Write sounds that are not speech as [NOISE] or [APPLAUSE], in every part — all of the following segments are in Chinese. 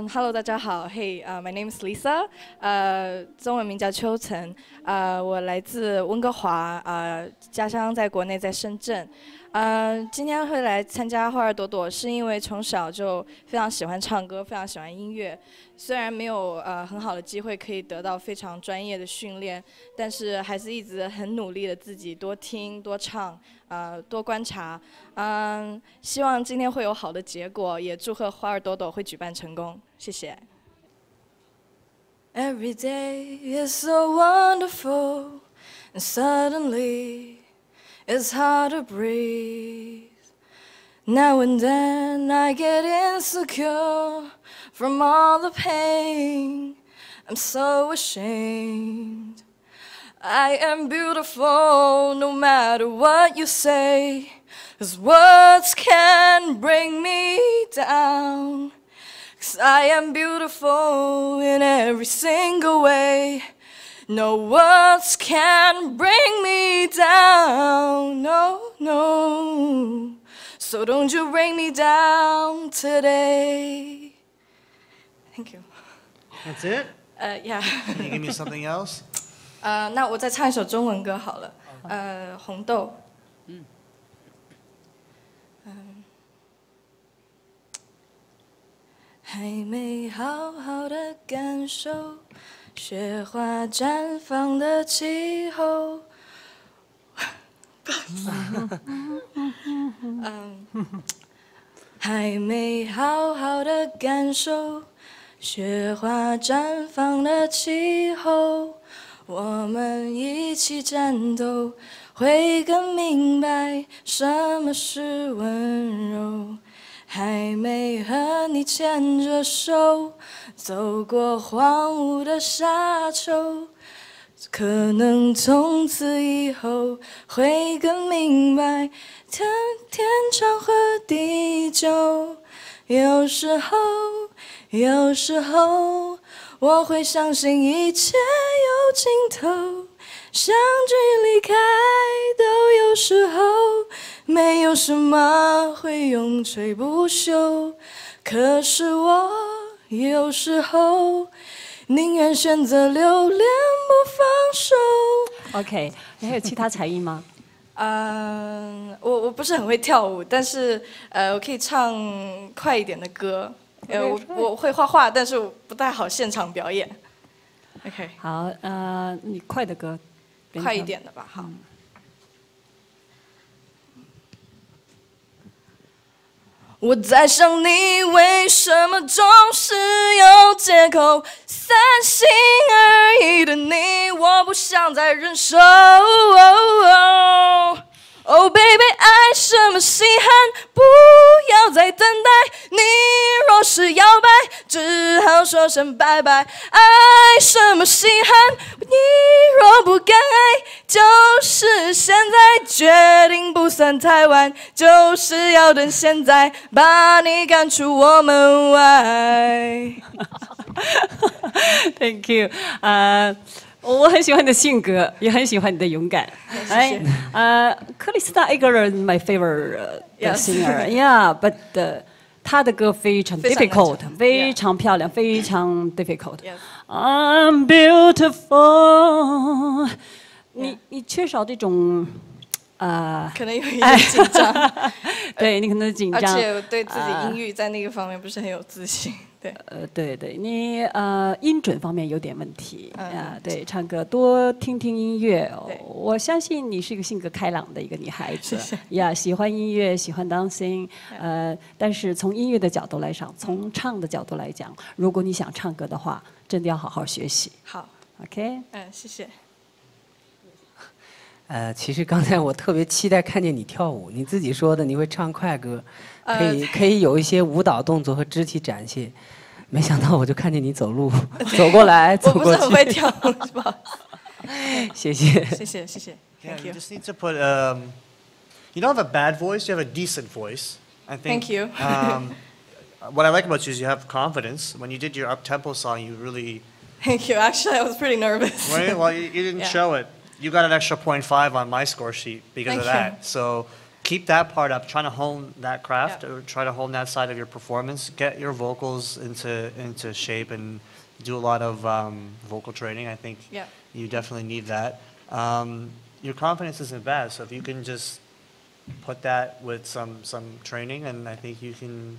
嗯，Hello，大家好，Hey，呃、m y name is Lisa，呃，中文名叫秋晨，呃，我来自温哥华，呃，家乡在国内，在深圳，嗯，今天会来参加花儿朵朵，是因为从小就非常喜欢唱歌，非常喜欢音乐，虽然没有呃很好的机会可以得到非常专业的训练，但是还是一直很努力的自己多听多唱。呃，多观察，嗯，希望今天会有好的结果，也祝贺花儿朵朵会举办成功，谢谢。Every day is so wonderful, and suddenly it's hard to breathe. Now and then I get insecure from all the pain. I'm so ashamed. I am beautiful no matter what you say. Cause words can bring me down. Cause I am beautiful in every single way. No words can bring me down. No, no. So don't you bring me down today. Thank you. That's it? Uh, yeah. Can you give me something else? [LAUGHS] 呃，那我再唱一首中文歌好了。呃，红豆。嗯。嗯。还没好好的感受 雪花绽放的气候。[LAUGHS] 嗯。还没好好的感受雪花绽放的气候。我们一起战斗，会更明白什么是温柔。还没和你牵着手，走过荒芜的沙丘，可能从此以后会更明白天天长和地久。有时候，有时候。我会相信一切有尽头，相聚离开都有时候，没有什么会永垂不朽。可是我有时候宁愿选择留恋不放手。OK，你还有其他才艺吗？[LAUGHS] 嗯，我我不是很会跳舞，但是呃，我可以唱快一点的歌。呃，我我会画画，但是不太好现场表演。OK，好，呃，你快的歌，快一点的吧，好。我在想你为什么总是有借口，三心二意的你，我不想再忍受。Oh baby，爱什么稀罕，不要再等待。你若是摇摆，只好说声拜拜。爱什么稀罕，太晚，就是要等现在，把你赶出我门外。[LAUGHS] Thank you，呃。我很喜欢你的性格，也很喜欢你的勇敢。[LAUGHS] 哎，呃，克里斯塔一个人，my favorite singer，yeah，but [LAUGHS] 他的歌非常 difficult，非常漂亮，非常 difficult。I'm beautiful。你你缺少这种。啊，[LAUGHS] 可能有一点紧张，[LAUGHS] 对你可能紧张，而且对自己音域在那个方面不是很有自信，对，呃，对对，你呃音准方面有点问题啊，对，唱歌多听听音乐，我相信你是一个性格开朗的一个女孩子，呀，喜欢音乐，喜欢 dancing，呃，但是从音乐的角度来讲，从唱的角度来讲，如果你想唱歌的话，真的要好好学习。好，OK，嗯，谢谢。呃，其实刚才我特别期待看见你跳舞。你自己说的你会唱快歌，可以可以有一些舞蹈动作和肢体展现。没想到我就看见你走路走过来走过去。我不是很会跳舞，是吧？谢谢。谢谢谢谢。Thank you. You just need to put um, you don't have a bad voice. You have a decent voice. I think. Thank you. um, what I like about you is you have confidence. When you did your up tempo song, you really. Thank you. Actually, I was pretty nervous. Right? Well, you, you didn't yeah. show it. You got an extra 0.5 on my score sheet because Thank of that. You. So keep that part up. Trying to hone that craft, Yeah. or try to hone that side of your performance. Get your vocals into into shape, and do a lot of um, vocal training. I think Yeah. you definitely need that. Um, your confidence isn't bad, so if you can just put that with some some training, and I think you can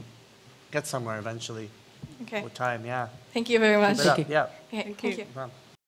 get somewhere eventually Okay. with time. Yeah. Thank you very much. Keep it up. Thank you. Yeah. Okay, thank you. No problem.